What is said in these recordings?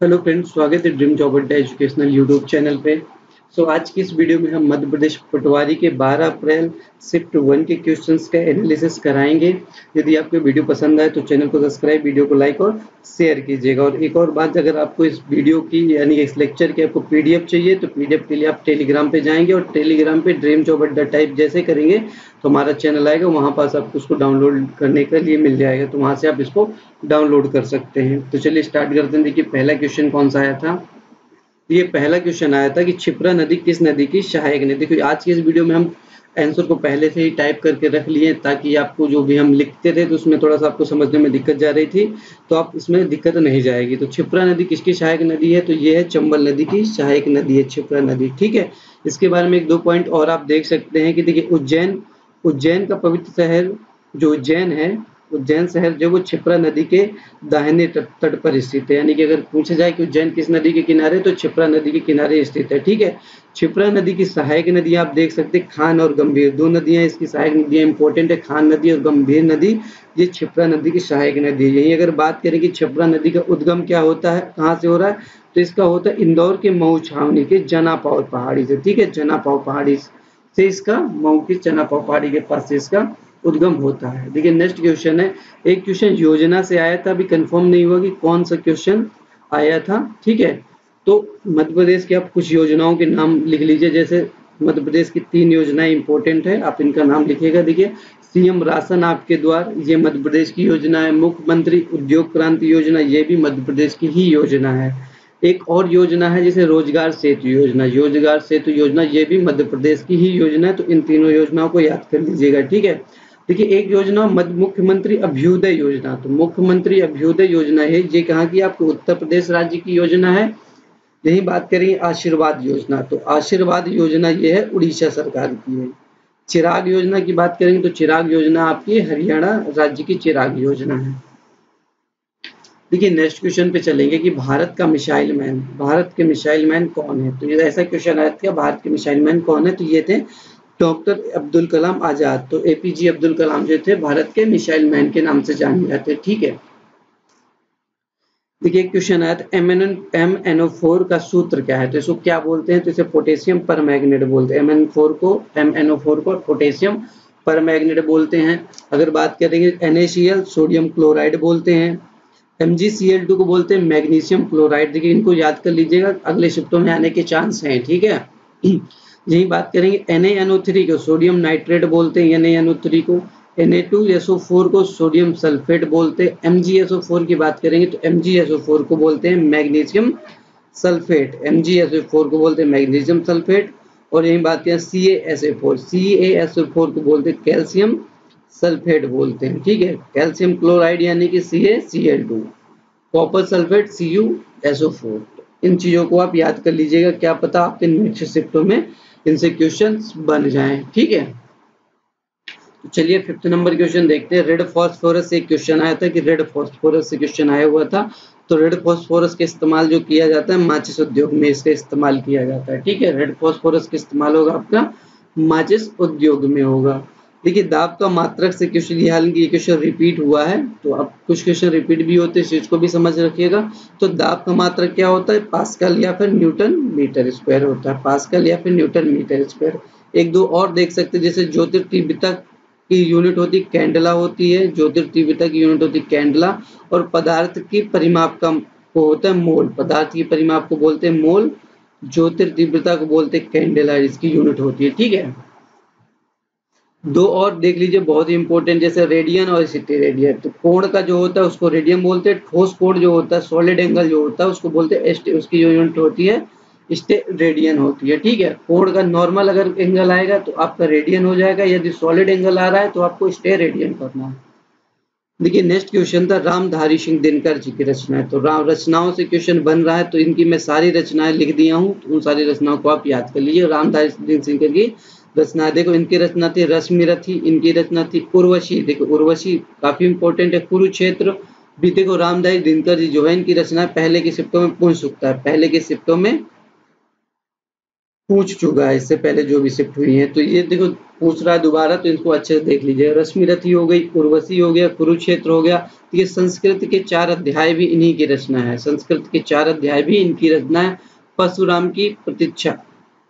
Hello friends स्वागत है dream job अड्डा एजुकेशनल यूट्यूब चैनल पे। सो आज की इस वीडियो में हम मध्य प्रदेश पटवारी के 12 अप्रैल शिफ्ट वन के क्वेश्चंस का एनालिसिस कराएँगे। यदि आपको वीडियो पसंद आए तो चैनल को सब्सक्राइब वीडियो को लाइक और शेयर कीजिएगा। और एक और बात, अगर आपको इस वीडियो की, यानी इस लेक्चर की आपको पीडीएफ चाहिए तो पीडीएफ के लिए आप टेलीग्राम पे जाएँगे और टेलीग्राम पे ड्रीम जॉब अड्डा टाइप जैसे करेंगे तो हमारा चैनल आएगा, वहाँ पास आपको उसको डाउनलोड करने के लिए मिल जाएगा। तो वहाँ से आप इसको डाउनलोड कर सकते हैं। तो चलिए स्टार्ट करते हैं। देखिए, पहला क्वेश्चन कौन सा आया था? ये पहला क्वेश्चन आया था कि छिपरा नदी किस नदी की सहायक नदी? देखिए आज की इस वीडियो में हम आंसर को पहले से ही टाइप करके रख लिए ताकि आपको जो भी हम लिखते थे तो उसमें थोड़ा सा आपको समझने में दिक्कत जा रही थी तो आप इसमें दिक्कत नहीं जाएगी। तो छिपरा नदी किसकी सहायक नदी है? तो ये है चंबल नदी की सहायक नदी है छिपरा नदी। ठीक है? इसके बारे में एक दो पॉइंट और आप देख सकते हैं कि देखिए उज्जैन उज्जैन का पवित्र शहर जो उज्जैन है उज्जैन शहर जो वो छिपरा नदी के दाहिने तट पर स्थित है। यानी कि अगर पूछा जाए कि उज्जैन किस नदी के किनारे तो छिपरा नदी के किनारे स्थित है, ठीक है? छिपरा नदी की सहायक नदी आप देख सकते हैं, खान और गंभीर। दो नदियाँ इसकी सहायक नदियाँ इंपॉर्टेंट है, खान नदी और गंभीर नदी। ये छिपरा नदी की सहायक नदी है। यही अगर बात करें कि छिपरा नदी का उद्गम क्या होता है, कहाँ से हो रहा है तो इसका होता है इंदौर के मऊ छावनी के जनापावर पहाड़ी से, ठीक है? जनापाव पहाड़ी से इसका, मऊ की चनापाव पहाड़ी के पास से इसका उद्गम होता है। देखिए नेक्स्ट क्वेश्चन है। एक क्वेश्चन योजना से आया था, अभी कंफर्म नहीं हुआ कि कौन सा क्वेश्चन आया था। ठीक है? तो मध्य प्रदेश की आप कुछ योजनाओं के नाम लिख लीजिए। जैसे मध्य प्रदेश की तीन योजनाएँ इंपॉर्टेंट है। आप इनका नाम लिखिएगा। देखिए, सीएम राशन आपके द्वार, ये मध्य प्रदेश की योजना है। मुख्यमंत्री उद्योग क्रांति योजना, ये भी मध्य प्रदेश की ही योजना है। एक और योजना है, जैसे रोज़गार सेतु योजना। रोज़गार सेतु योजना, ये भी मध्य प्रदेश की ही योजना है। तो इन तीनों योजनाओं को याद कर लीजिएगा। ठीक है? देखिए, एक योजना मुख्यमंत्री अभ्युदय योजना। तो मुख्यमंत्री अभ्युदय योजना है, ये कहा कि आपको उत्तर प्रदेश राज्य की योजना है। यही बात करेंगे आशीर्वाद योजना। तो आशीर्वाद योजना ये है, उड़ीसा सरकार की है। चिराग योजना की बात करेंगे तो चिराग योजना आपकी हरियाणा राज्य की चिराग योजना है। देखिए नेक्स्ट क्वेश्चन पे चलेंगे कि भारत का मिसाइल मैन, भारत के मिसाइल मैन कौन है? तो ये ऐसा क्वेश्चन आया था, भारत के मिसाइल मैन कौन है? तो ये थे डॉक्टर अब्दुल कलाम आज़ाद तो एपीजे अब्दुल कलाम जो थे, भारत के मिसाइल मैन के नाम से जाने जाते, ठीक है? देखिए क्वेश्चन आया था M N M N O four का सूत्र क्या है? तो इसको क्या बोलते हैं? तो इसे पोटेशियम पर मैग्नेट बोलते हैं। एम एन फोर को एम एन ओ फोर को पोटेशियम पर मैग्नेट बोलते हैं। अगर बात करेंगे N A C L sodium chloride बोलते हैं। M G C L two को बोलते हैं मैग्नीशियम क्लोराइड देखिए, इनको याद कर लीजिएगा, अगले शिफ्टों में आने के चांस हैं, ठीक है? यही बात करेंगे। Na को सोडियम नाइट्रेट बोलते हैं को। N A two S O four को सोडियम सल्फेट बोलते हैं। MgSO4 की बात करेंगे तो MgSO4 को बोलते हैं मैग्नीशियम सल्फेट MgSO4 को बोलते हैं मैग्नीशियम सल्फेट और यही बात करें CaSO4 CaSO4 को बोलते हैं कैल्शियम सल्फेट बोलते हैं। ठीक है? कैल्शियम क्लोराइड यानी कि CaCl2 कॉपर सल्फेट CuSO4 इन चीज़ों को आप याद कर लीजिएगा। क्या पता आपके नेक्स्ट शिफ्टों में इनसे क्वेश्चन बन जाए, ठीक है? तो चलिए फिफ्थ नंबर क्वेश्चन देखते हैं। रेड फॉस्फोरस से क्वेश्चन आया था कि रेड फॉस्फोरस से क्वेश्चन आया हुआ था। तो रेड फॉस्फोरस का इस्तेमाल जो किया जाता है, माचिस उद्योग में इसका इस्तेमाल किया जाता है, ठीक है? रेड फॉस्फोरस का इस्तेमाल होगा आपका, माचिस उद्योग में होगा। देखिए, दाब का मात्रक से क्वेश्चन ये हालाँकि ये क्वेश्चन रिपीट हुआ है तो अब कुछ क्वेश्चन रिपीट भी होते हैं, इस चीज़ को भी समझ रखिएगा। तो दाब का मात्रक क्या होता है? पास्कल या फिर न्यूटन मीटर स्क्वायर होता है। पास्कल या फिर न्यूटन मीटर स्क्वायर। एक दो और देख सकते हैं, जैसे ज्योतिर्तीव्रता की यूनिट होती, कैंडला होती है, ज्योतिर्तीव्रता की यूनिट होती, कैंडला, और पदार्थ की परिमाप का को होता है मोल। पदार्थ की परिमाप को बोलते हैं मोल, ज्योतिर्तीव्रता को बोलते हैं कैंडला, इसकी यूनिट होती है, ठीक है? दो और देख लीजिए, बहुत ही इंपॉर्टेंट जैसे रेडियन और सिटी रेडियन तो कोण का जो होता है, उसको रेडियन बोलते हैं, ठोस कोण जो होता है सॉलिड एंगल जो होता है, उसको बोलते हैं उसकी जो यूनिट होती है स्टे रेडियन होती है, ठीक है? कोण का नॉर्मल अगर एंगल आएगा तो आपका रेडियन हो जाएगा। यदि सॉलिड एंगल आ रहा है तो आपको स्टे रेडियन करना है। देखिए नेक्स्ट क्वेश्चन था रामधारी सिंह दिनकर जी की रचना तो राम, रचनाओं से क्वेश्चन बन रहा है तो इनकी मैं सारी रचनाएँ लिख दिया हूँ। तो उन सारी रचनाओं को आप याद कर लीजिए। रामधारी सिंह दिनकर की रचना देखो, इनकी रचना थी रश्मि रथी इनकी रचना थी उर्वशी। देखो, उर्वशी काफ़ी इंपॉर्टेंट है। कुरुक्षेत्र भी देखो रामदास दिनकर जी जो है, इनकी रचना पहले के शिफ्टों में पूछ चुका है। पहले के शिफ्टों में पूछ चुका है। इससे पहले जो भी शिफ्ट हुई है तो ये देखो, पूछ रहा है दोबारा तो इनको अच्छे से देख लीजिए। रश्मि रथी हो गई, उर्वशी हो गया, कुरुक्षेत्र हो गया। तो ये संस्कृत के चार अध्याय भी इन्हीं की रचना है। संस्कृत के चार अध्याय भी इनकी रचना है। परशुराम की प्रतीक्षा।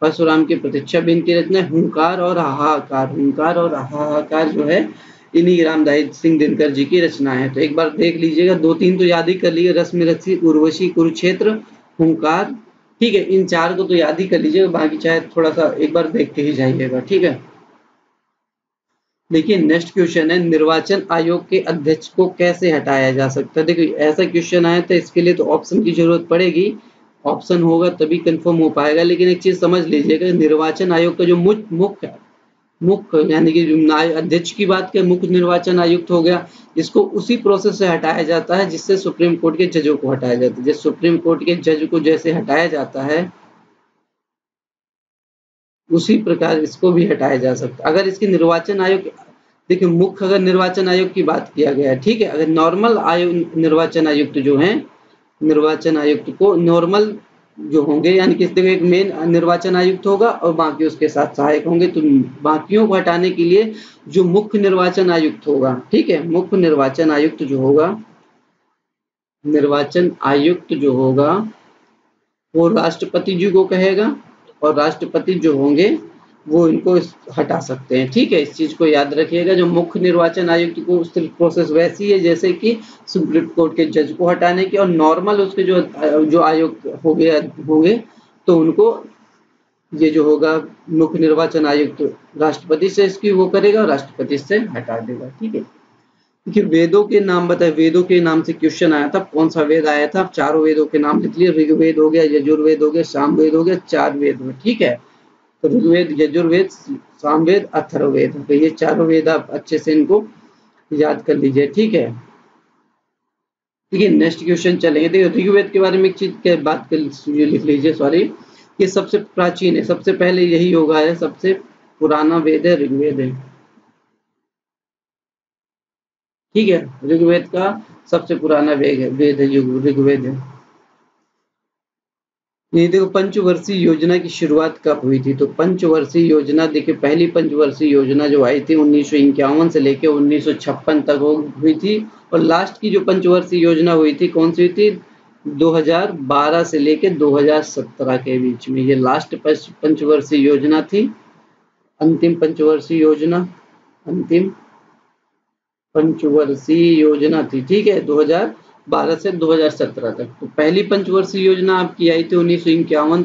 परशुराम की प्रतीक्षा इनकी रचना हुंकार और हाहाकार, हुंकार और हाहाकार जो है, इन्हीं रामदाई सिंह दिनकर जी की रचना है। तो एक बार देख लीजिएगा दो तीन तो याद ही कर लीजिए रश्मि रथी उर्वशी, कुरुक्षेत्र, हुंकार, ठीक है, इन चार को तो याद ही कर लीजिएगा, बाकी चाहे थोड़ा सा एक बार देख के ही जाइएगा, ठीक है? देखिए नेक्स्ट क्वेश्चन है, निर्वाचन आयोग के अध्यक्ष को कैसे हटाया जा सकता है? देखिए, ऐसा क्वेश्चन आया तो इसके लिए तो ऑप्शन की ज़रूरत पड़ेगी। ऑप्शन होगा तभी कंफर्म हो पाएगा, लेकिन एक चीज़ समझ लीजिएगा, निर्वाचन आयोग का जो मुख्य मुख्य यानी कि अध्यक्ष की बात करें, मुख्य निर्वाचन आयुक्त हो गया, इसको उसी प्रोसेस से हटाया जाता है, जिससे सुप्रीम कोर्ट के जजों को हटाया जाता है। जैसे सुप्रीम कोर्ट के जज को जैसे हटाया जाता है, उसी प्रकार इसको भी हटाया जा सकता अगर इसके निर्वाचन आयोग, देखिए मुख्य अगर निर्वाचन आयोग की बात किया गया है, ठीक है, अगर नॉर्मल आयोग निर्वाचन आयुक्त जो है निर्वाचन आयुक्त को नॉर्मल जो होंगे, यानी कि देखो एक मेन निर्वाचन आयुक्त होगा और बाकी उसके साथ सहायक होंगे। तो बाकियों को हटाने के लिए जो मुख्य निर्वाचन आयुक्त होगा, ठीक है? मुख्य निर्वाचन आयुक्त जो होगा, निर्वाचन आयुक्त जो होगा, वो राष्ट्रपति जी को कहेगा और राष्ट्रपति जो होंगे वो इनको हटा सकते हैं। ठीक है, इस चीज़ को याद रखिएगा, जो मुख्य निर्वाचन आयुक्त को प्रोसेस वैसी है, जैसे कि सुप्रीम कोर्ट के जज को हटाने की और नॉर्मल उसके जो जो आयुक्त हो गए होंगे तो उनको ये जो होगा, मुख्य निर्वाचन आयुक्त राष्ट्रपति से इसकी वो करेगा और राष्ट्रपति से हटा देगा। ठीक है? देखिए, वेदों के नाम बताए। वेदों के नाम से क्वेश्चन आया था। कौन सा वेद आया था? चारों वेदों के नाम लिख लिए। ऋग्वेद हो गया, यजुर्वेद हो गया, सामवेद हो गया चार वेद हो ठीक है? ऋग्वेद, यजुर्वेद, सामवेद, अथर्ववेद। तो ये चारों वेद आप अच्छे से इनको याद कर लीजिए, ठीक है? ठीक है नेक्स्ट क्वेश्चन चलेंगे। देखिए, ऋग्वेद के बारे में एक चीज़ के बात कर लिख लीजिए सॉरी ये सबसे प्राचीन है, सबसे पहले यही होगा, है, सबसे पुराना वेद है, ऋग्वेद है। ठीक है, ऋग्वेद का सबसे पुराना वेद है वेद है ऋग्वेद है। ये देखो, पंचवर्षीय योजना की शुरुआत कब हुई थी? तो पंचवर्षीय योजना, देखिए, पहली पंचवर्षीय योजना जो आई थी उन्नीस सौ इक्यावन से लेकर उन्नीस सौ छप्पन तक हुई थी और लास्ट की जो पंचवर्षीय योजना हुई थी कौन सी हुई थी? 2012 से लेकर 2017 के बीच में ये लास्ट पंचवर्षीय योजना थी। अंतिम पंचवर्षीय योजना, अंतिम पंचवर्षीय योजना थी, ठीक है? 2000 बारह से 2017 तक। तो पहली पंचवर्षीय योजना आपकी आई थी उन्नीस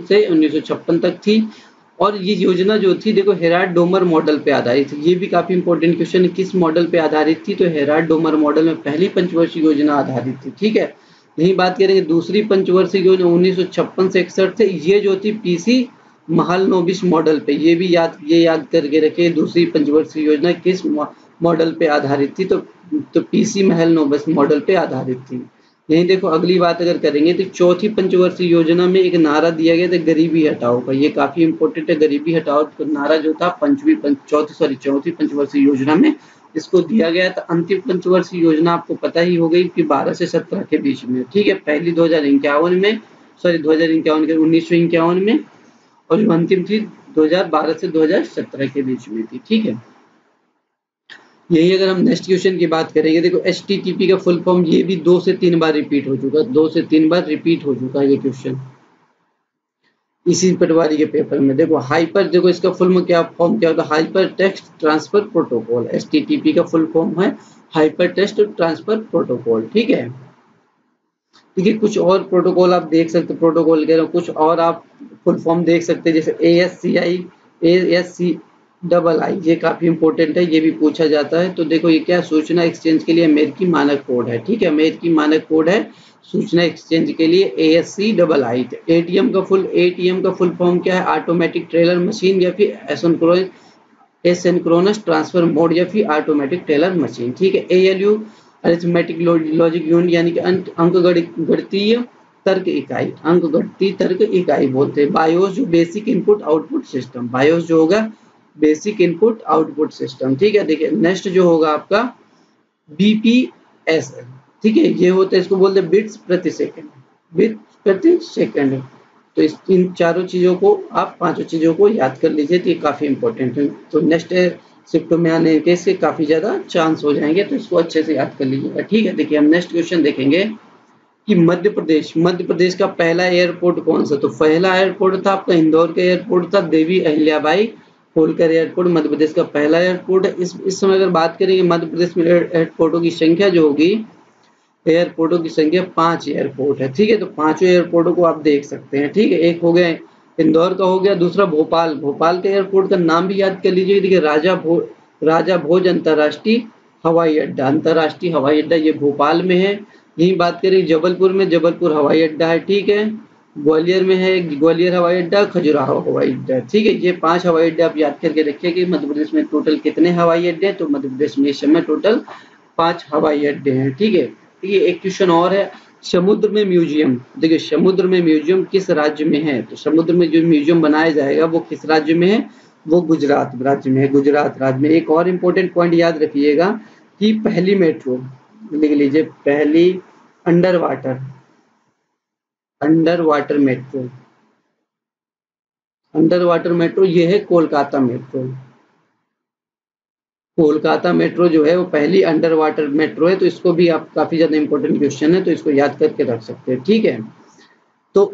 से उन्नीस तक थी। और ये योजना जो थी, देखो हेराड डोमर मॉडल पे आधारित थी। ये भी काफ़ी इंपॉर्टेंट क्वेश्चन है, किस मॉडल पे आधारित थी? तो हेराड डोमर मॉडल में पहली पंचवर्षीय योजना आधारित थी, ठीक है? यही बात करेंगे, दूसरी पंचवर्षीय योजना उन्नीस सौ छप्पन से इकसठ से, ये जो थी पीसी महल नोबिस मॉडल पे, ये भी याद, ये याद करके रखे दूसरी पंचवर्षीय योजना किस मॉडल पे आधारित थी तो तो पीसी महल नोबस मॉडल पे आधारित थी। यही देखो अगली बात अगर करेंगे तो चौथी पंचवर्षीय योजना में एक नारा दिया गया था गरीबी हटाओ का। ये काफ़ी इंपॉर्टेंट है गरीबी हटाओ का नारा जो था पंचवी पंच, चौथी सॉरी चौथी पंचवर्षीय योजना में इसको दिया गया था। अंतिम पंचवर्षीय योजना आपको पता ही हो गई कि बारह से सत्रह के बीच में ठीक है? पहली दो हज़ार इक्यावन में सॉरी दो हज़ार इक्यावन के उन्नीस सौ इक्यावन में और जो अंतिम थी 2012 से 2017 के बीच में थी ठीक है? यही अगर हम नेक्स्ट क्वेश्चन की बात करेंगे, देखो एच का फुल फॉर्म ये भी दो से तीन बार रिपीट हो चुका, दो से तीन बार रिपीट हो चुका ये क्वेश्चन इसी पटवारी के पेपर में, देखो हाइपर देखो इसका फुल क्या फॉर्म क्या होता है? Hypertext transfer protocol S का फुल फॉर्म है हाइपर टेक्स्ट ट्रांसफ़र प्रोटोकॉल ठीक है? है कुछ और प्रोटोकॉल आप देख सकते प्रोटोकॉल कह रहे हो कुछ और आप फुल फॉर्म देख सकते जैसे A S C I A S C double I ये काफ़ी इंपॉर्टेंट है, ये भी पूछा जाता है। तो देखो ये क्या, सूचना एक्सचेंज के लिए अमेरिकी मानक कोड है, ठीक है? अमेरिकी मानक कोड है, सूचना एक्सचेंज के लिए A S C double I A T M का फुल एटीएम का फुल फॉर्म क्या है? ऑटोमेटिक ट्रेलर मशीन या फिर एसेंक्रोनस ट्रांसफ़र मोड या फिर ऑटोमेटिक टेलर मशीन ठीक है? A L U arithmetic logic unit यानी कि अंक गणितीय तर्क इकाई, अंक गणितीय तर्क इकाई बोलते हैं। बायोस जो basic input output system BIOS जो होगा बेसिक इनपुट आउटपुट सिस्टम ठीक है? देखिए नेक्स्ट जो होगा आपका बीपीएस ठीक है? ये होता है, इसको बोलते हैं बिट्स प्रति सेकंड बिट्स प्रति सेकंड तो इस इन चारों चीज़ों को, आप पाँचों चीज़ों को याद कर लीजिए तो ये काफ़ी इंपॉर्टेंट है। तो नेक्स्ट शिफ्ट में आने के इसके काफ़ी ज़्यादा चांस हो जाएँगे तो इसको अच्छे से याद कर लीजिएगा, ठीक है? देखिए, हम नेक्स्ट क्वेश्चन देखेंगे कि मध्य प्रदेश मध्य प्रदेश का पहला एयरपोर्ट कौन सा? तो पहला एयरपोर्ट था आपका इंदौर का एयरपोर्ट था, देवी अहिल्याबाई होलकर एयरपोर्ट मध्य प्रदेश का पहला एयरपोर्ट है इस इस समय अगर बात करेंगे मध्य प्रदेश में एयरपोर्टों की संख्या जो होगी एयरपोर्टों की संख्या पाँच एयरपोर्ट है, ठीक है? तो पाँचों एयरपोर्टों को आप देख सकते हैं, ठीक है? एक हो गया इंदौर का हो गया, दूसरा भोपाल। भोपाल के एयरपोर्ट का नाम भी याद कर लीजिए, देखिए, राजा भो, राजा भोज अंतरराष्ट्रीय हवाई अड्डा, अंतर्राष्ट्रीय हवाई अड्डा, ये भोपाल में है। यही बात करें जबलपुर में, जबलपुर हवाई अड्डा है, ठीक है? ग्वालियर में है, ग्वालियर हवाई अड्डा, खजुराहो हवाई अड्डा। ठीक है, ये पाँच हवाई अड्डे आप याद करके रखिए कि मध्य प्रदेश में टोटल कितने हवाई अड्डे हैं? तो मध्य प्रदेश में इस समय टोटल पाँच हवाई अड्डे हैं, ठीक है? ठीक है एक क्वेश्चन और है, समुद्र में म्यूज़ियम। देखिए, समुद्र में म्यूज़ियम किस राज्य में है? तो समुद्र में जो म्यूज़ियम बनाया जाएगा, वो किस राज्य में है? वो गुजरात राज्य में है, गुजरात राज्य में। एक और इम्पोर्टेंट पॉइंट याद रखिएगा कि पहली मेट्रो लिख लीजिए, पहली underwater underwater metro. Underwater metro, ये है कोलकाता मेट्रो। कोलकाता मेट्रो जो है, वो पहली अंडर वाटर मेट्रो है तो इसको भी आप काफ़ी ज़्यादा इंपॉर्टेंट क्वेश्चन है तो इसको याद करके रख सकते हैं। ठीक है? तो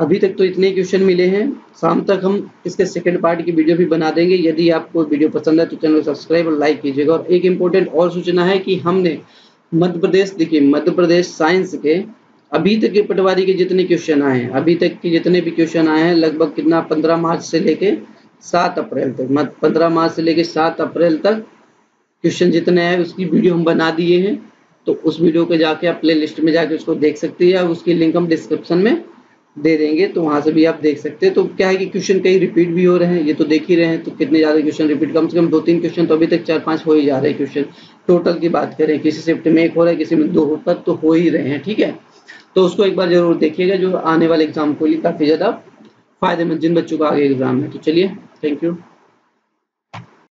अभी तक तो इतने क्वेश्चन मिले हैं। शाम तक हम इसके सेकंड पार्ट की वीडियो भी बना देंगे। यदि आपको वीडियो पसंद है तो चैनल को सब्सक्राइब और लाइक कीजिएगा। और एक इम्पोर्टेंट और सूचना है कि हमने मध्य प्रदेश, देखिए, मध्य प्रदेश साइंस के अभी तक के पटवारी के जितने क्वेश्चन आए हैं, अभी तक के जितने भी क्वेश्चन आए हैं, लगभग कितना? पंद्रह मार्च से लेके सात अप्रैल तक। मतलब पंद्रह मार्च से लेके सात अप्रैल तक क्वेश्चन जितने हैं, उसकी वीडियो हम बना दिए हैं। तो उस वीडियो को जाके आप प्ले लिस्ट में जाके उसको देख सकते हैं उसकी लिंक हम डिस्क्रिप्शन में दे देंगे तो वहाँ से भी आप देख सकते हैं। तो क्या है कि क्वेश्चन कई रिपीट भी हो रहे हैं, ये तो देख ही रहे हैं तो कितने ज़्यादा क्वेश्चन रिपीट कम से कम दो तीन क्वेश्चन तो अभी तक चार पाँच हो ही जा रहे हैं क्वेश्चन टोटल की बात करें, किसी शिफ्ट में एक हो रहा है, किसी में दो हो तो हो ही रहे हैं, ठीक है? तो उसको एक बार ज़रूर देखिएगा जो आने वाले एग्ज़ाम को लिए काफ़ी ज़्यादा फ़ायदेमंद जिन बच्चों का आगे एग्ज़ाम है तो चलिए थैंक यू